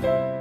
podcast.